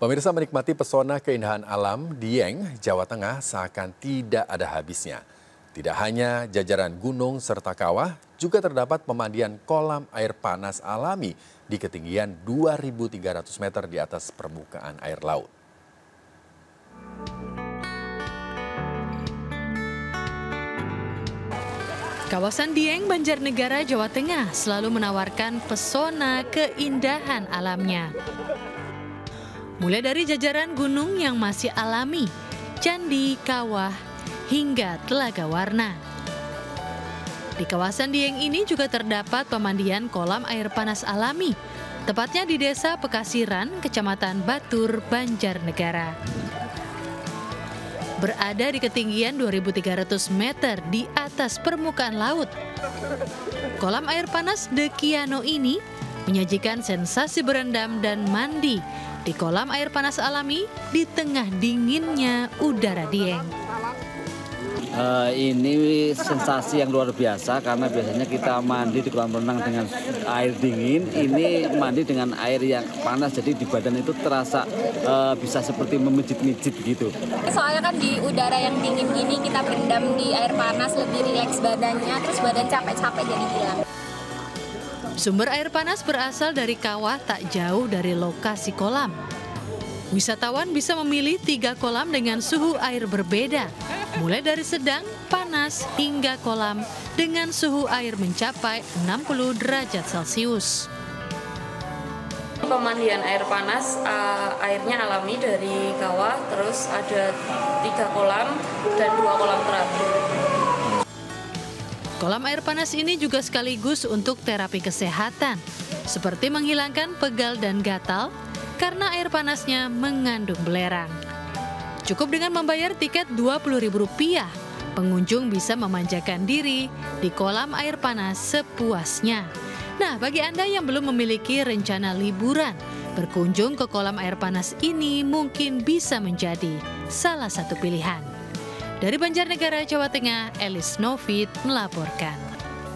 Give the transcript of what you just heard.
Pemirsa menikmati pesona keindahan alam Dieng, Jawa Tengah seakan tidak ada habisnya. Tidak hanya jajaran gunung serta kawah, juga terdapat pemandian kolam air panas alami di ketinggian 2.300 meter di atas permukaan air laut. Kawasan Dieng, Banjarnegara, Jawa Tengah selalu menawarkan pesona keindahan alamnya. Mulai dari jajaran gunung yang masih alami, candi, kawah, hingga telaga warna. Di kawasan Dieng ini juga terdapat pemandian kolam air panas alami, tepatnya di Desa Pekasiran, Kecamatan Batur, Banjarnegara. Berada di ketinggian 2.300 meter di atas permukaan laut. Kolam air panas De Kiano ini menyajikan sensasi berendam dan mandi di kolam air panas alami di tengah dinginnya udara Dieng. Uh, ini sensasi yang luar biasa karena biasanya kita mandi di kolam renang dengan air dingin, ini mandi dengan air yang panas jadi di badan itu terasa uh, bisa seperti memijit-mijit gitu. Soalnya kan di udara yang dingin gini kita berendam di air panas lebih rileks badannya, terus badan capek-capek jadi hilang. Sumber air panas berasal dari kawah tak jauh dari lokasi kolam. Wisatawan bisa memilih tiga kolam dengan suhu air berbeda, mulai dari sedang, panas, hingga kolam dengan suhu air mencapai 60 derajat Celcius. Pemandian air panas, uh, airnya alami dari kawah, terus ada tiga kolam dan dua kolam terakhir. Kolam air panas ini juga sekaligus untuk terapi kesehatan, seperti menghilangkan pegal dan gatal karena air panasnya mengandung belerang. Cukup dengan membayar tiket Rp20.000, pengunjung bisa memanjakan diri di kolam air panas sepuasnya. Nah, bagi Anda yang belum memiliki rencana liburan, berkunjung ke kolam air panas ini mungkin bisa menjadi salah satu pilihan. Dari Banjarnegara, Jawa Tengah, Elis Novit melaporkan.